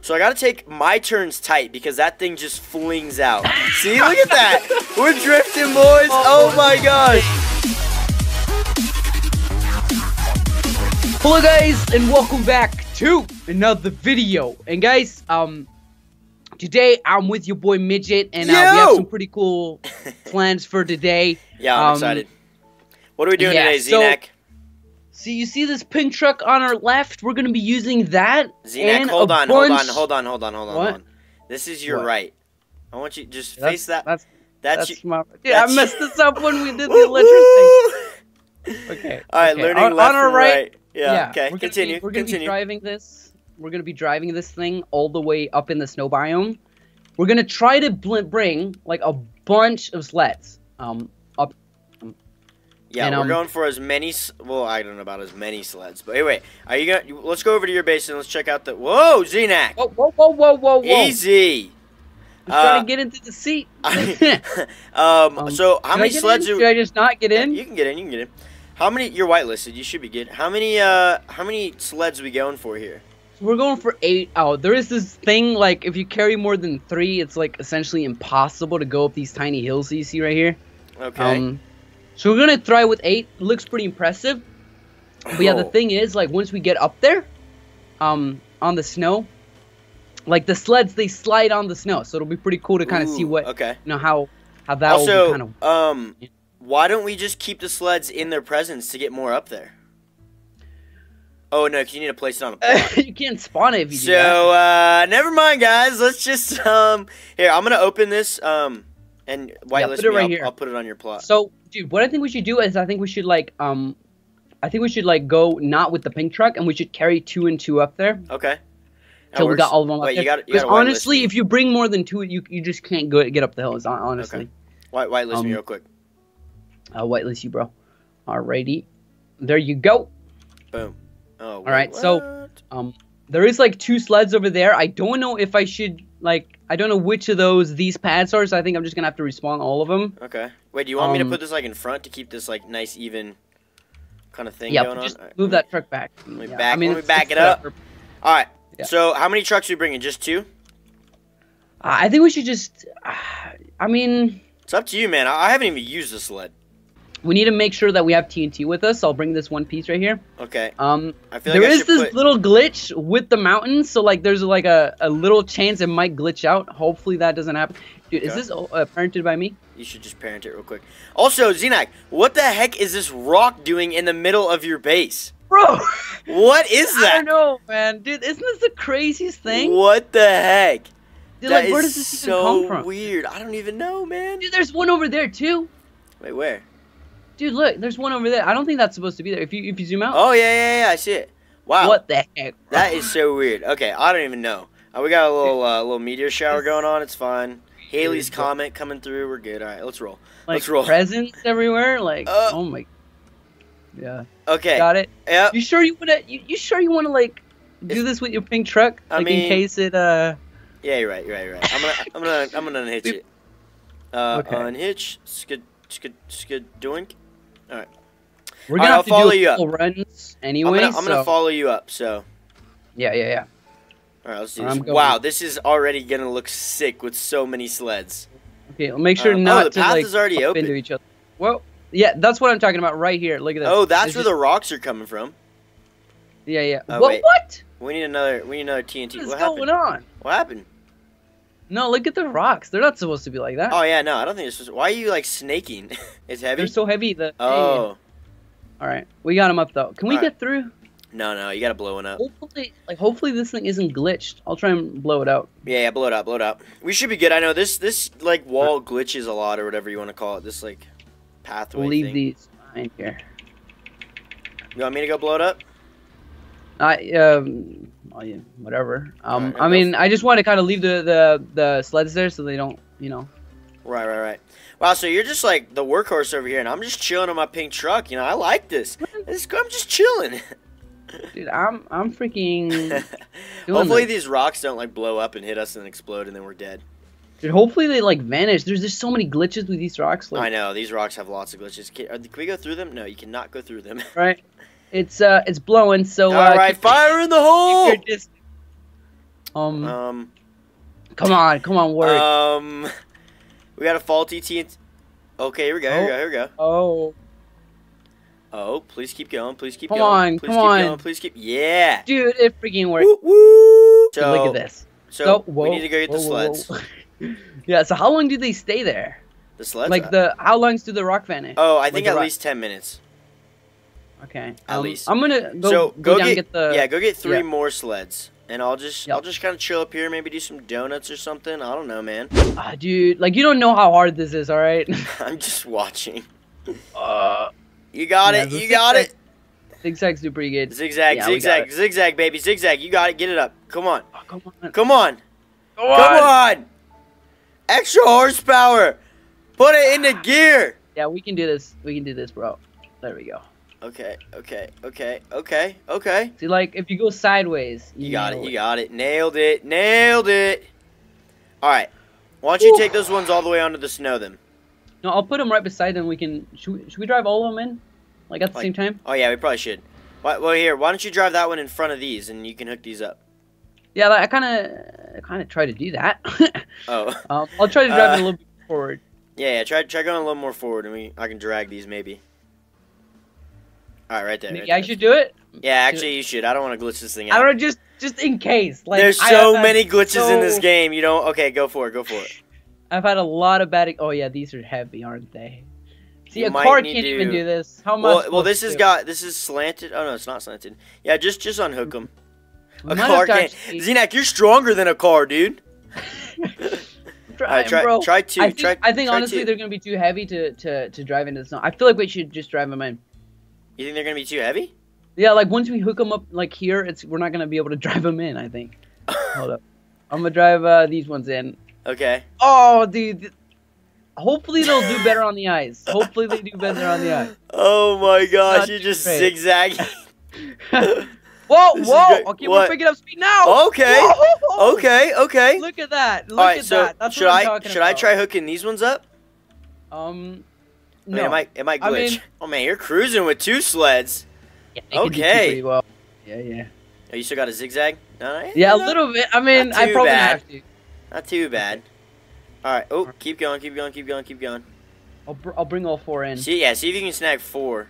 So I gotta take my turns tight because that thing just flings out. See, look at that. We're drifting, boys. Oh my gosh. Hello guys and welcome back to another video. And guys, um today I'm with your boy Midget and uh, we have some pretty cool plans for today. Yeah, I'm Um, excited. What are we doing yeah, today, so- See you see this pink truck on our left? We're gonna be using that. Znac, and hold on, hold on, hold on, hold on, hold on, What? hold on. This is your What? right. I want you just That's- face that. That's That's, that's, you. my Dude, that's- I messed this up when we did the electric thing. Okay. All right, okay. learning on, left on our right. right. Yeah. Okay. we're Continue. Be, we're gonna continue. be driving this. We're gonna be driving this thing all the way up in the snow biome. We're gonna try to bring like a bunch of sleds. Um. Yeah, And, we're um, going for as many. Well, I don't know about as many sleds, but anyway, are you gonna? Let's go over to your base and let's check out the. Whoa, Znac! Whoa, whoa, whoa, whoa, whoa, whoa! Easy. I'm trying Uh, to get into the seat. um, Um, So how Should I many sleds in? are? Should I just not get in? You can get in. You can get in. How many? You're whitelisted. You should be good. How many? Uh, how many sleds we going for here? We're going for eight. Oh, there is this thing like if you carry more than three, it's like essentially impossible to go up these tiny hills that you see right here. Okay. Um, so we're gonna try with eight. Looks pretty impressive. But yeah, the Oh. thing is, like, once we get up there, um, on the snow, like the sleds, they slide on the snow, so it'll be pretty cool to kind of see what, Okay. you know, how how that will Also, kind of. um, why don't we just keep the sleds in their presence to get more up there? Oh no, 'cause you need to place it on a you can't spawn it if you do that. So uh never mind guys, let's just um here, I'm gonna open this um and whitelist put it me. right I'll, here. I'll put it on your plot. So, dude, what I think we should do is I think we should like um, I think we should like go not with the pink truck, and we should carry two and two up there Okay. Till we got all of them up Wait, there. you got you Because honestly, me. if you bring more than two, you you just can't go get up the hills. hon- Honestly, White whitelist me um, real quick. I'll whitelist you, bro. Alrighty, there you go. Boom. Oh all right, so- Um, there is like two sleds over there. I don't know if I should like I don't know which of those these pads are. So I think I'm just gonna have to respawn all of them. Okay. Wait, do you want me to um, put this like in front to keep this like nice even kind of thing Yeah, going but on? just move that truck back. me Yeah, back- I mean, let me it's- back it's it up. All right. Yeah. So how many trucks are we bringing? Just two? I think we should just. I mean, It's up to you, man. I I haven't even used the sled. We need to make sure that we have TNT with us. I'll bring this one piece right here. Okay. Um, I feel there like I is this put. little glitch with the mountains, so like there's like a, a little chance it might glitch out. Hopefully that doesn't happen. Dude, is this uh, parented by me? You should just parent it real quick. Also, Znac, what the heck is this rock doing in the middle of your base? Bro, What is that? I don't know, man. Dude, isn't this the craziest thing? What the heck? Dude, That like, where does this even so come from? weird. I don't even know, man. Dude, there's one over there too. Wait, where? Dude, look, there's one over there. I don't think that's supposed to be there. If you if you zoom out, Oh yeah, yeah, yeah. I see it. Wow. what the heck? That is so weird. Okay, I don't even know. Uh, we got a little uh, little meteor shower going on. It's fine. Halley's comet coming through. We're good. All right, let's roll. like let's roll. presents everywhere. Like, Uh, oh my. Yeah, Okay. got it. Yep. You sure you wanna? You, you sure you wanna like do this with your pink truck? I Like mean- in case it uh. Yeah, you're right. You're right. You're right. I'm gonna I'm gonna I'm gonna unhitch it. Uh, Okay. unhitch. Skid skid skid doink. We're gonna I'll have to follow do you up. runs I'm gonna I'm gonna follow you up. So. Yeah, yeah, yeah. All right, let's do this. going. Wow, this is already gonna look sick with so many sleds. Okay, well, make sure Uh, oh, not the to path like is already open. into each other. Well, yeah, that's what I'm talking about right here. Look at this. Oh, that's It's where just- the rocks are coming from. Yeah, yeah. Oh, what? wait. What? We need another. We need another TNT. What is What going happened? on? What happened? No, look at the rocks. They're not supposed to be like that. Oh yeah, no, I don't think it's. Supposed Why are you like snaking? it's heavy. They're so heavy. The oh All right, we got them up though. Can we All right. get through? no, no, you gotta blow one up. Hopefully, like hopefully this thing isn't glitched. I'll try and blow it out. Yeah, yeah, blow it up, blow it up. We should be good. I know this this like wall glitches a lot or whatever you want to call it. This like pathway We'll leave thing. these behind here. You want me to go blow it up? I um, oh, yeah, whatever. Um, Alright, I mean, I just want to kind of leave the, the the sleds there so they don't, you know. Right, right, right. Wow, so you're just like the workhorse over here, and I'm just chilling on my pink truck. You know, I like this. this I'm just chilling. Dude, I'm I'm freaking. Hopefully this. these rocks don't like blow up and hit us and explode, and then we're dead. Dude, hopefully they like vanish. There's just so many glitches with these rocks. Like, I know these rocks have lots of glitches. Can, are, can we go through them? No, you cannot go through them. Right. It's uh, it's blowing. So uh, All right, keep- fire in the hole. distance. Um, Um, come on, come on, work. um, we got a faulty TNT. Okay, here we go. Here we go. Here we go. oh, Oh, please keep going. Please keep Come going. on, please come keep on. Going. Please keep. Yeah. dude, it freaking worked. Woo, woo. So Look at this. So, whoa, we need to go get the whoa, whoa, sleds. whoa. yeah. So how long do they stay there? The sleds. like the how long's do the rock vanish? Oh, I think the at least ten minutes. Okay. At um, least. I'm gonna go, so go, down get, get the. yeah, go get three yeah. more sleds, and I'll just Yep. I'll just kind of chill up here, maybe do some donuts or something. I don't know, man. Ah, dude, like you don't know how hard this is, all right? I'm just watching. uh, You got Yeah, it. You got it. zigzags do pretty good. Zigzag, Yeah, zigzag, zigzag, baby, zigzag. You got it. Get it up. Come on. Oh, come on. Come on. Come Come on. Extra horsepower. Put it into gear. Yeah, we can do this. We can do this, bro. There we go. Okay, okay, okay, okay, okay. See, like if you go sideways, You got it. nail You got it. Nailed it. Nailed it. All right. Why don't you Whew. take those ones all the way onto the snow then? No, I'll put them right beside them. We can. Should we, should we drive all of them in, like at the Like- same time? Oh yeah, we probably should. Why, well, here, why don't you drive that one in front of these, and you can hook these up. Yeah, like, I kind of, kind of try to do that. Oh, um, I'll try to drive Uh, it a little bit forward. yeah, yeah. Try, try going a little more forward, and we, I can drag these maybe. All right, right there. Maybe right I there. should do it. Yeah, actually, you should. I don't want to glitch this thing out. I don't know, just just in case. Like There's so have had many glitches in this game. You don't. Okay, go for it. Go for it. I've had a lot of bad. Oh yeah, these are heavy, aren't they? See, You a car can't to- even do this. How much? Well, well, this has got this is slanted. Oh no, it's not slanted. Yeah, just just unhook them. A car can't. Znac, you're stronger than a car, dude. Try, right, try bro. try two. I think, try, I think honestly they're gonna be too heavy to, to, to drive into the snow. I feel like we should just drive them in. You think they're gonna be too heavy? Yeah, like once we hook them up like here, it's we're not gonna be able to drive them in. I think. Hold up, I'm gonna drive uh, these ones in. okay. Oh, dude. Hopefully they'll do better on the ice. Hopefully they do better on the ice. Oh my gosh, Not you just great. zigzagging. Whoa, whoa! Okay, What? we're picking up speed now. Okay. Whoa! okay, okay. Look at that. Look All right, at so that. That's should I should I try hooking these ones up? Um, I mean, no. it might it might I glitch. mean- oh man, you're cruising with two sleds. Yeah, they can do okay. pretty well. Yeah, yeah. Oh, you still got a zigzag? No, no, Yeah, a little bit. I mean, I probably bad. have to. Not too bad. All right. Oh, keep going, keep going, keep going, keep going. I'll, br- I'll bring all four in. See, yeah, see if you can snag four.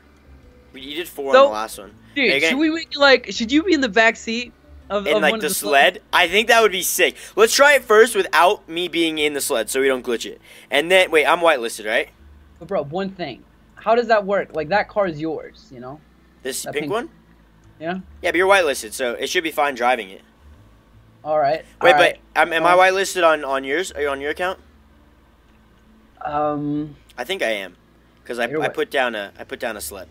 You did four So- on the last one. Dude, Are you should we make like? Should you be in the back seat of, In of like one the of the sled, I think that would be sick. Let's try it first without me being in the sled, so we don't glitch it. And then, wait, I'm whitelisted, right? But bro, one thing. How does that work? Like that car is yours, you know? This That pink, pink- one? Yeah. Yeah, but you're whitelisted, so it should be fine driving it. All right. Wait, all right. but am, am I Um, whitelisted on on yours? Are you on your account? Um, I think I am, because I, I put down a I put down a sled.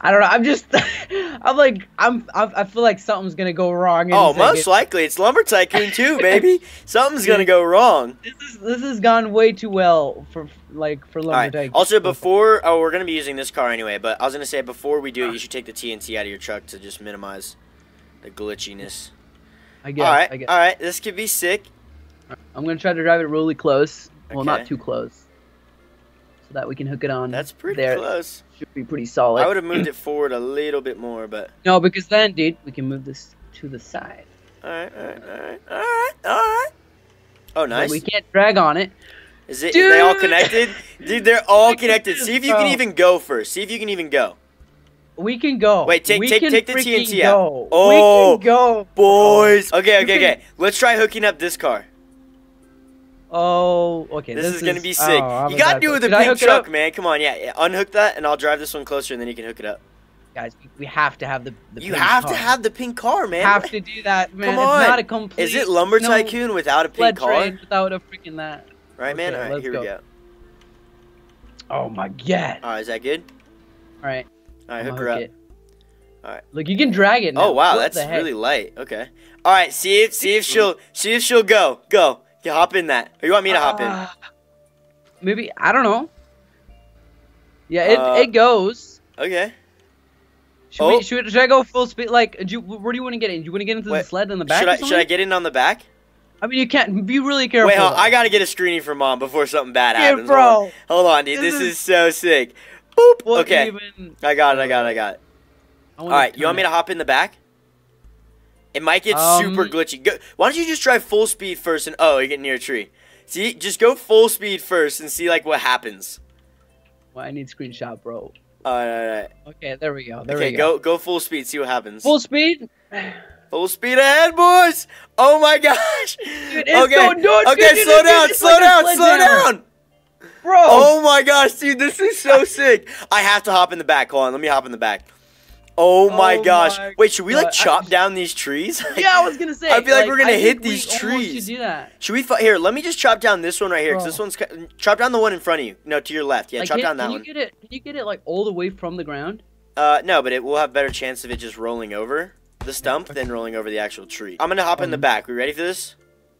I don't know. I'm just, I'm like, I'm, I, I feel like something's gonna go wrong. Oh, most likely it's Lumber Tycoon 2, baby. Something's gonna go wrong. This is this has gone way too well for like for Lumber right. Tycoon. Also, before oh, we're gonna be using this car anyway, but I was gonna say before we do it, you should take the TNT out of your truck to just minimize the glitchiness. I guess. all right, I guess. all right. This could be sick. I'm gonna try to drive it really close. Well, not too close, so that we can hook it on. That's pretty there. close. Should be pretty solid. I would have moved it forward a little bit more, but No, because then, dude, we can move this to the side. all right, all right, all right, all right, all right. Oh, But nice. we can't drag on it. Is it? Are they all connected? Dude, they're all connected. See if you can even go first. See if you can even go. We can go. Wait, take- we take- take the TNT out. Oh, we can oh, go, Boys. Okay, okay, okay. Let's try hooking up this car. Oh, okay. This, is, gonna be oh, sick. oh, you gotta do with the Should pink truck, man. Come on, yeah, yeah. Unhook that, and I'll drive this one closer, and then you can hook it up. Guys, we, have to have the. the you pink have car. to have the pink car, man. have to do that, man. Come It's on. not a complete. Is it Lumber no Tycoon without a pink car? without a freaking that. Right, man. All right, here go. we go. Oh my god! All right, is that good? All right, All right, I'm hook her up. it. All right. Look, you can drag it. Oh, now. Oh wow, What that's really light. Okay. All right, see if see if she'll see if she'll go go. You hop in that, or you want me to hop in? Ah, maybe I don't know. Yeah, it, Uh, it goes. Okay. Should, oh. we, should, should I go full speed? Like, do you, where do you want to get in? Do you want to get into Wait, the sled in the back? Should I should I get in on the back? I mean, you can't. Be really careful. Wait, hold. I gotta get a screening for mom before something bad Yeah, happens. bro. Hold on, Hold on, dude. This, This is, is- so sick. Boop. What okay. even- I got it. I got it. I got it. I All. You want me to hop in the back? It might get Um, super glitchy. Go, why don't you just drive full speed first and oh, you're getting near a tree. See, just go full speed first and see like what happens. Well, I need screenshot, bro. Alright, alright. Okay, there we go. There Okay, we go. go go full speed, see what happens. Full speed. Full speed ahead, boys! Oh my gosh! Dude, okay, dude, okay, dude, slow down, slow like down, slow down! Bro. Oh my gosh, dude, this is so sick. I have to hop in the back. Hold on, let me hop in the back. Oh my Oh gosh. my Wait, should we like God, I- chop down these trees? yeah, I was gonna say. I feel like we're gonna I hit think we these trees. Should do that. Should we here? Let me just chop down this one right here, because Bro. this one's chop down the one in front of you. No, to your left. Yeah, like, chop can, down that can one. you get it? Can you get it like all the way from the ground? Uh, no, but it will have better chance of it just rolling over the stump than rolling over the actual tree. I'm gonna hop in the Um, back. We ready for this?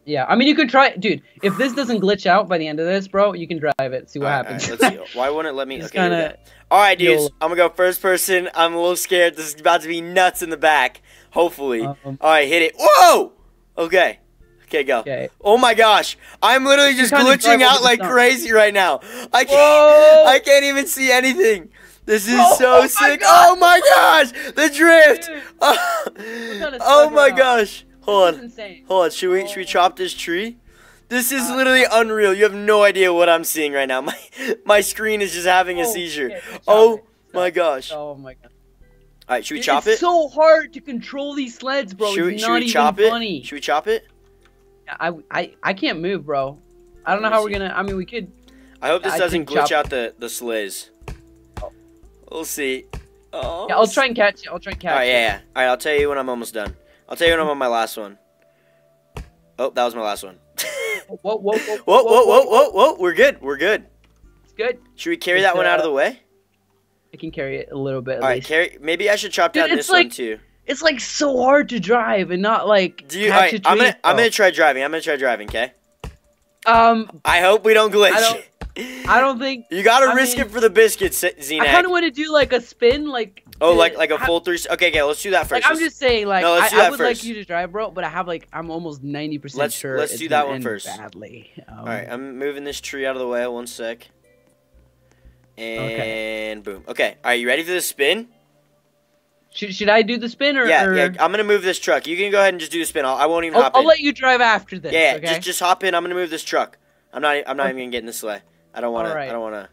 Yeah, I mean you could try, dude. If this doesn't glitch out by the end of this, bro, you can drive it. See what happens. alright, let's see. Why wouldn't it let me? Okay, kinda. All right, dudes. I'm gonna go first person. I'm a little scared. This is about to be nuts in the back. Hopefully. Um, All right, hit it. Whoa! Okay. Okay, go. okay. Oh my gosh! I'm literally just glitching out like crazy right now. I can't. Whoa! I can't even see anything. This is Bro, so oh sick. Oh my gosh! The drift. Dude, Oh, oh my gosh! Hold on. insane. Hold on. Should we should we Oh. chop this tree? This is Uh, literally unreal. You have no idea what I'm seeing right now. My my screen is just having a Oh, seizure. Oh it. my gosh! Oh my god. All right, should we chop it's it? It's so hard to control these sleds, bro. should we, it's should not we even chop it? funny. Should we chop it? I, I I can't move, bro. I don't know how we're gonna. I mean, we could. I hope this I doesn't glitch chop- out the the sleighs. Oh. We'll see. Oh. Yeah, I'll try and catch it. I'll try and catch All right, it. yeah, yeah. All right, I'll tell you when I'm almost done. I'll tell you when I'm on my last one. Oh, that was my last one. Whoa, whoa, whoa, whoa, whoa, whoa, whoa, whoa! We're good. We're good. It's good. Should we carry It's, that one out of uh, the way? I can carry it a little bit at All right, carry. Maybe I should chop Dude, down this one too. It's like so hard to drive and not like Do you? catch All a right. I'm gonna. I'm gonna try driving. I'm gonna try driving. Okay. Um, I hope we don't glitch. I don't- I don't think. you gotta I risk mean, it for the biscuits, I kind of want to do like a spin, like. Oh, like like a full three. Okay, okay. Let's do that first. Like I'm just saying, like No, let's I, do I would first. like you to drive, bro, but I have like I'm almost ninety percent Let's- sure. let's it's do that one end. Badly. Um, All right, I'm moving this tree out of the way. One sec. And boom. Okay. Are you ready for the spin? Should, should I do the spin or? Yeah, or... yeah. I'm gonna move this truck. You can go ahead and just do the spin. I'll, I won't even I'll, hop I'll in. let you drive after this. yeah, okay. just just hop in. I'm gonna move this truck. I'm not. I'm not Okay. even gonna get in the sleigh. I don't wanna. I don't wanna.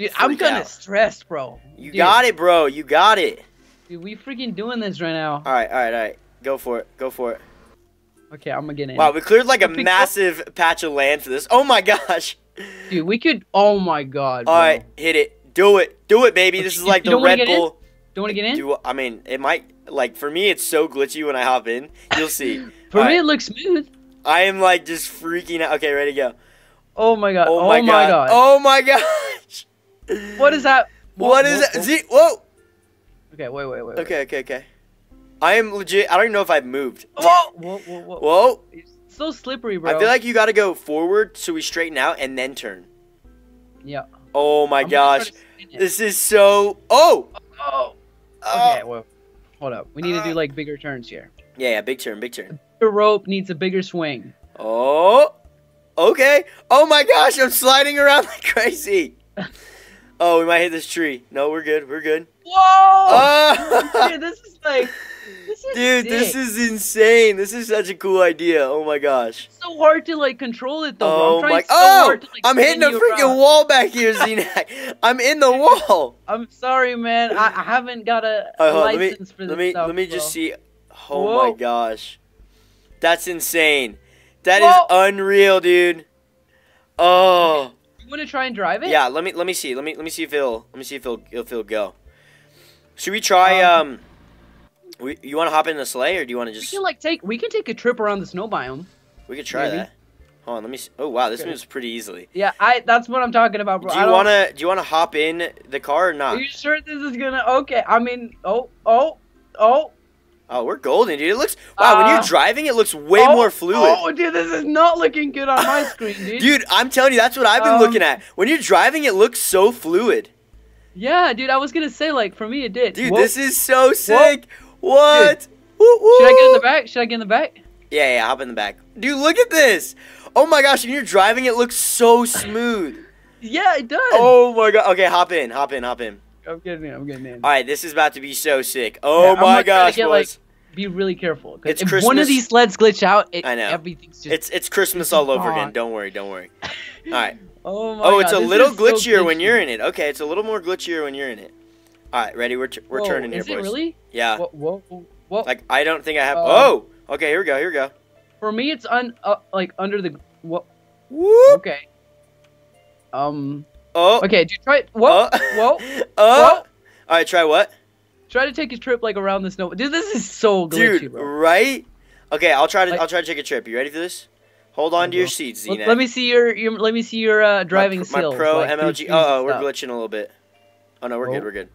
Dude, I'm kind of stressed, bro. You Dude, got it, bro. You got it. Dude, we freaking doing this right now. All right, all right, all right. Go for it. Go for it. Okay, I'm gonna get in. Wow, we cleared like a massive patch of land for this. Oh my gosh. Dude, we could. Oh my god. All right, hit it. Do it. Do it, baby. This is like the don't Red get in? Bull. Do you want to get in? Do I mean it might like for me it's so glitchy when I hop in. You'll see. For All me, right. it looks smooth. I am like just freaking out. Okay, ready to go. Oh my god. Oh, oh my, god. Oh my gosh. What is that? What Whoa, is whoa, that? Z- Whoa. Okay, wait, wait, wait. wait. Okay, okay, okay. I am legit. I don't even know if I've moved. Whoa, whoa, whoa, whoa. Whoa. It's so slippery, bro. I feel like you got to go forward so we straighten out and then turn. Yeah. Oh my I'm gosh. to spin it. This is so. Oh. Oh. Oh. oh. Okay, well, hold up. We need to do uh. like bigger turns here. Yeah, yeah. Big turn. Big turn. The rope needs a bigger swing. Oh. Okay. Oh my gosh. I'm sliding around like crazy. Oh, we might hit this tree. No, we're good. We're good. Whoa! Oh. Dude, this is like, this is Dude, this is insane. This is such a cool idea. Oh my gosh. It's so hard to like control it though. Oh I'm my. so Oh, hard to, like, I'm hitting a freaking around. wall back here, Znac. I'm in the wall. I'm sorry, man. I, I haven't got a, Alright, a hold on, let me license for this let me stuff, let me just bro. see. Oh my gosh, that's insane. That is Whoa. unreal, dude. Oh want to try and drive it? yeah. Let me let me see. Let me let me see if it'll let me see if it'll if it'll go. Should we try um? Um, we, you want to hop in the sleigh or do you want to just? We can like take. We can take a trip around the snow biome. We could try maybe. that. Hold on. Let me. See. Oh wow, this Okay. moves pretty easily. Yeah, I. That's what I'm talking about, bro. Do you want to do you want to hop in the car or not? Are you sure this is gonna? Okay. I mean, oh, oh, oh. Oh, we're golden, dude. It looks wow. when you're Uh, driving, it looks way oh, more fluid. Oh, dude, this is not looking good on my screen, dude. Dude, I'm telling you, that's what I've been Um, looking at. When you're driving, it looks so fluid. Yeah, dude. I was gonna say like for me it did. Dude, Whoa. this is so sick. What? Woo, Should I get in the back? Should I get in the back? Yeah, yeah, hop in the back. Dude, look at this. Oh my gosh, when you're driving, it looks so smooth. Yeah, it does. Oh my god. Okay, hop in, hop in, hop in. I'm getting in. I'm getting in. All right, this is about to be so sick. Oh Yeah, my gonna try to gosh, get, boys. be really careful. It's if one of these sleds glitch out, it, I know. everything's just. It's it's Christmas It's all over again. Don't worry, don't worry. All right. oh my Oh, it's God, a little is so glitchier when you're in it. Okay, it's a little more glitchier when you're in it. All right, ready? We're we're Whoa, turning here, boys. Is it really? Yeah. Whoa, whoa, whoa. Like I don't think I have. Um, oh. Okay, here we go. Here we go. For me, it's un uh, like under the. What? Whoop. Okay. Um. Oh. Okay. Do you try? Whoa. Oh. Whoa. Oh. Whoa. All right, try what? Try to take a trip like around the snow. Dude, this is so glitchy, Dude, bro. right? Okay, I'll try to Like- I'll try to take a trip. You ready for this? Hold on to your seats, Let, Zena. let me see your, your let me see your uh, driving my, skills. My pro like, MLG. Oh, oh, we're glitching a little bit. Oh no, we're good. Oh. We're good.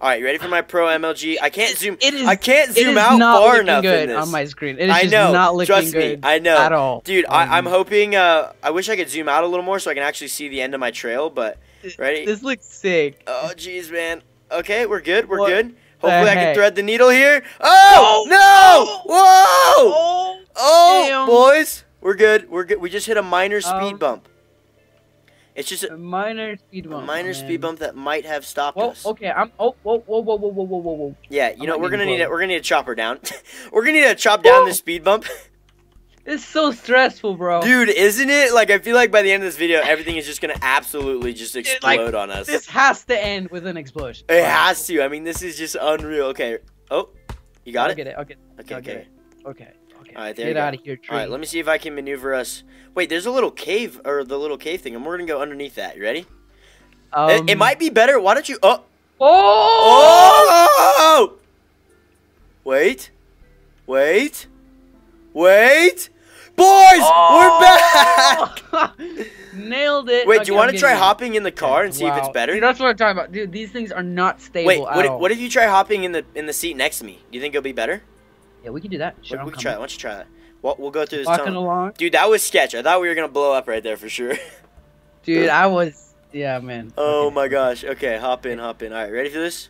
All right, you ready for my pro MLG? I can't zoom. It is. I can't zoom out not far enough good in this. on my screen. It is I just know. not looking Trust me, good I know. at all. Dude, I, I'm Um, hoping. Uh, I wish I could zoom out a little more so I can actually see the end of my trail. But ready? This looks sick. Oh, jeez, man. Okay, we're good. We're What good. Hopefully, I can thread the needle here. Oh no! Whoa! Oh, Oh, boys, we're good. We're good. We just hit a minor speed Um, bump. It's just a, a minor speed a bump. minor man. speed bump that might have stopped Whoa, us. okay, I'm. Oh, whoa, whoa, whoa, whoa, whoa, whoa, whoa, whoa. Yeah, you I know we're gonna to need it. We're gonna need to chop her down. we're gonna need to chop down Whoa. this speed bump, It's so stressful, bro. dude. Isn't it? Like I feel like by the end of this video, everything is just gonna absolutely just like, explode on us. This has to end with an explosion. It has to. I mean, this is just unreal. Okay. Oh, you got I'll it. get it. Okay. Okay. I'll get it. Okay. Okay. All right, there Get out of here, tree. All right. Let me see if I can maneuver us. Wait, there's a little cave or the little cave thing, and we're gonna go underneath that. You ready? um, it, it might be better. Why don't you? Oh. Oh! Oh! Wait. Wait. Wait. Boys, we're back. Nailed it. Wait, Okay, do you want to try it. hopping in the car and see if it's Wow. better? Dude, that's what I'm talking about. Dude, these things are not stable Wait, at what if, what if you try hopping in the in the seat next to me? Do you think it'll be better? Yeah, we can do that. Sure, we can try that. Why don't you try that? Well, we'll go through this Walking tunnel. along. Dude, that was sketch. I thought we were gonna blow up right there for sure. Dude, I was. Yeah, man. oh Okay. my gosh. Okay, hop in, hop in. All right, ready for this?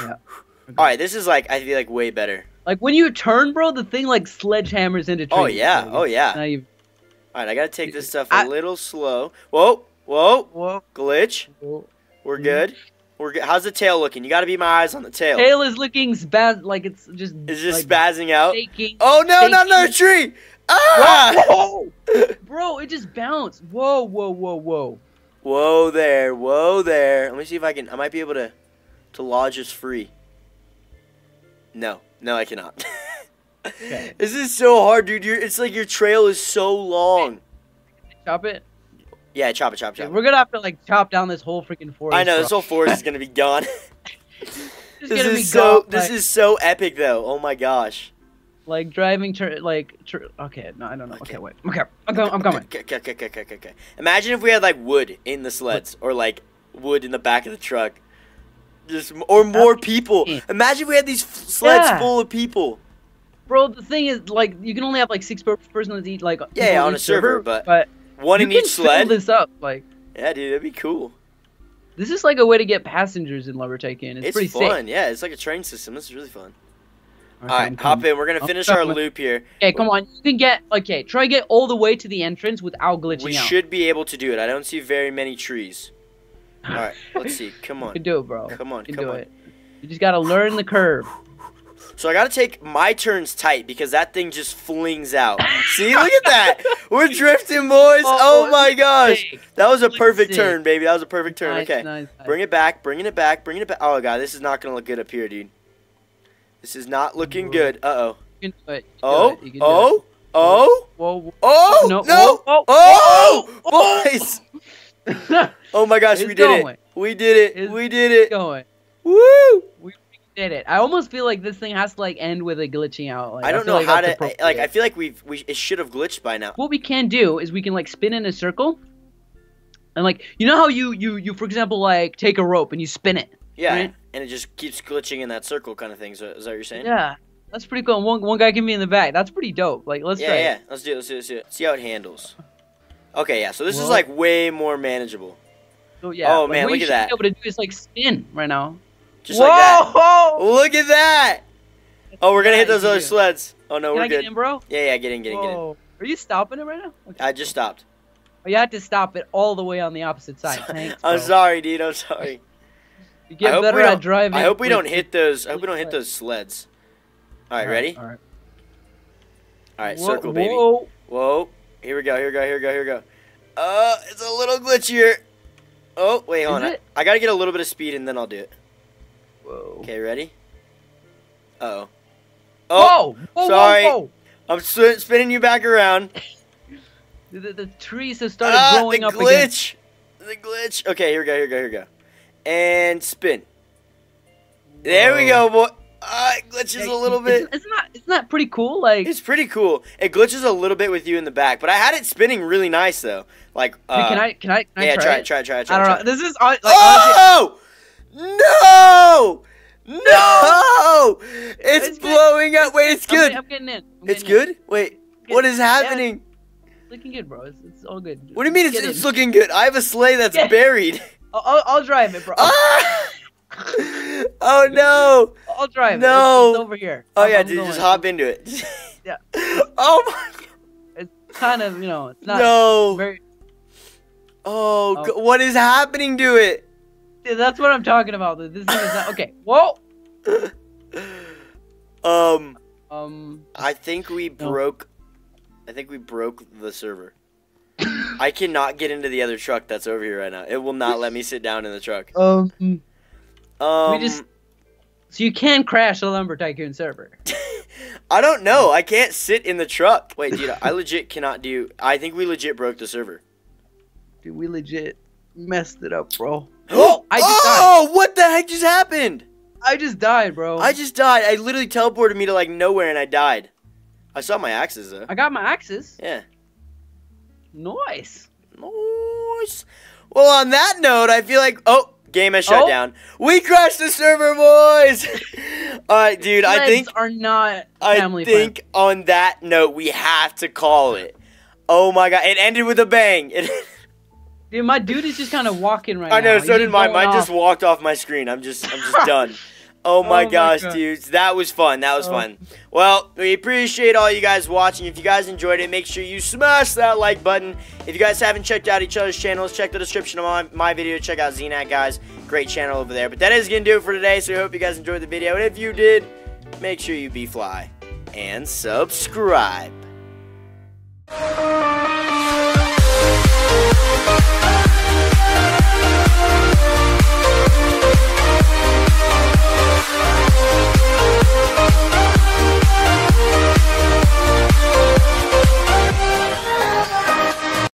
Yeah. All right, this is like I feel like way better. Like when you turn, bro, the thing like sledgehammers into. Oh yeah, Like, oh yeah. Not even. All right, I gotta take this stuff a I- little slow. Whoa, whoa, Whoa. glitch. whoa. We're good. We're. How's the tail looking? You gotta be my eyes on the tail. Tail is looking spaz like it's just. It's just like, spazzing out. Shaking. Oh no, not another tree! Ah! Whoa! Bro, it just bounced. Whoa, whoa, whoa, whoa. Whoa there, whoa there. Let me see if I can. I might be able to, to lodge us free. No, no, I cannot. Okay. This is so hard, dude. You're, it's like your trail is so long. Chop it. Yeah, chop it, chop it, chop it. we're gonna have to like chop down this whole freaking forest. I know bro. this whole forest is gonna be gone. This is so. gone, This like, is so epic, though. Oh my gosh. like driving. Tur- like tr- okay, no, I don't know. Okay. Okay, wait. Okay, I'm, com- I'm coming. Okay, okay, okay, okay, okay, okay. Imagine if we had like wood in the sleds, or like wood in the back of the truck, just or more people. Imagine if we had these f- sleds Yeah. full of people. Bro, the thing is, like, you can only have like six per person on each, like, Yeah, on a each server, but but One you in can each fill sled. this up, like, Yeah, dude, that'd be cool. this is like a way to get passengers in Lumber Tycoon. It's, It's, pretty fun. sick. Yeah, it's like a train system. This is really fun. All hop in. We're gonna finish our loop here. Okay, come on. You can get okay. Try get all the way to the entrance without glitching We out. should be able to do it. I don't see very many trees. All right, let's see. Come on. You can do it, bro. come on, You can come do on. it. You just gotta learn the curve. So I gotta take my turns tight because that thing just flings out. See, look at that. We're drifting, boys. Oh, Oh, my gosh, Sick. that was a perfect sick. turn, baby. That was a perfect turn. Nice, Okay, nice, nice. bring it back, bringing it back, bringing it back. Oh god, this is not gonna look good up here, dude. This is not looking good. Uh oh. You can do it. You can do Oh. it. You can do it. Oh. Oh. Oh No, no! Oh, whoa, whoa. boys! Oh my gosh, we did going. it! We did it! We did it! going. Woo! We did it. I almost feel like this thing has to like end with a glitching out. Like, I don't feel know like how to like. I feel like we've we it should have glitched by now. what we can do is we can like spin in a circle. And like you know how you you you for example like take a rope and you spin it. Yeah, Right. and it just keeps glitching in that circle kind of thing. So is that what you're saying? Yeah. That's pretty cool. One one guy can be in the back. That's pretty dope. Like let's yeah, try yeah. it. Let's do it. Let's do it. Let's do it. See how it handles. Okay, yeah. So this is like way more manageable. So, yeah. Oh, like, man, look you at should that. Be able to do is like spin right now. Just like that. Whoa! Look at that! Oh, we're gonna hit those other sleds. Oh no, Can we're I get good. in, bro? Yeah, yeah. Get in, get in, get in. Are you stopping it right now? Okay. I just stopped. Oh, you had to stop it all the way on the opposite side. Thanks, I'm sorry, dude. I'm sorry. You get hope better we at don't- driving. I hope we don't hit those. I hope we don't hit those sleds. All right, ready? All right. All right, Whoa, circle, baby. Whoa. Whoa. Here we go. Here we go. Here we go. Here we go. Uh, it's a little glitchier. Oh, wait, hold Is on. it? I gotta get a little bit of speed and then I'll do it. Whoa. Okay, ready? Uh oh. Oh, whoa. Whoa. sorry. Whoa. Whoa. I'm sw- spinning you back around. The, the, the trees have started Ah, growing the up again. glitch. The glitch. Okay, here we go. Here we go. Here we go. And spin. There we go, boy. Ah, it glitches a little bit. Isn't, isn't that isn't that pretty cool? Like, It's pretty cool. It glitches a little bit with you in the back, but I had it spinning really nice though. Like, uh, can I can I can I yeah, try, try it? it, try it, try it, try I don't try know. it. This is hon- like honestly, oh no, no! It's, It's good. blowing up. Wait, it's I'm good. getting- I'm getting in. I'm It's getting in. good. Wait, what is happening? It's looking good, bro. It's, it's all good. What do you mean it's, it's looking good? I have a sleigh that's Yeah. buried. I'll, I'll, drive it, bro. Ah! oh no! I'll drive No. it. It's, it's over here. Oh I'm- yeah, I'm dude, just hop into it. Yeah. Oh my. God. It's kind of you know, it's not No. very. Oh, Oh. what is happening to it? That's what I'm talking about. This is not okay. Whoa. um, Um. I think we No. broke. I think we broke the server. I cannot get into the other truck that's over here right now. It will not let me sit down in the truck. Um. Um, just- So you can crash a lumber tycoon server. I don't know. I can't sit in the truck. Wait, dude, I legit cannot do. I think we legit broke the server. Dude, we legit messed it up, bro. Oh, I just oh, what the heck just happened? I just died, bro. I just died. I literally teleported me to like nowhere and I died. I saw my axes though. I got my axes. Yeah. Nice. Nice. Well, on that note, I feel like oh, game has shut Oh. down. We crashed the server, boys. All right, uh, dude. I Sleds think are not Family I think on that note we have to call it. Oh my god! It ended with a bang. It. Dude, my dude is just kind of walking right now. I know. now. So did mine. Mine just walked off my screen. I'm just. I'm just done. Oh my Oh gosh, God. dudes. That was fun. That was Oh. fun. Well, we appreciate all you guys watching. If you guys enjoyed it, make sure you smash that like button. If you guys haven't checked out each other's channels, check the description of my, my video. Check out Znac, guys. Great channel over there. But that is going to do it for today. So I hope you guys enjoyed the video. And if you did, make sure you be fly and subscribe.